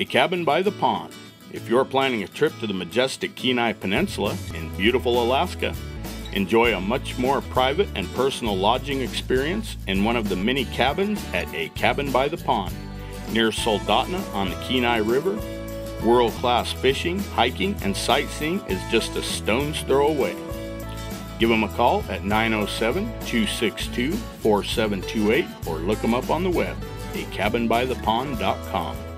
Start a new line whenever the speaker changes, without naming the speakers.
A Cabin by the Pond. If you're planning a trip to the majestic Kenai Peninsula in beautiful Alaska, enjoy a much more private and personal lodging experience in one of the many cabins at A Cabin by the Pond near Soldotna on the Kenai River. World class fishing, hiking, and sightseeing is just a stone's throw away. Give them a call at 907 262 4728 or look them up on the web, acabinbythepond.com.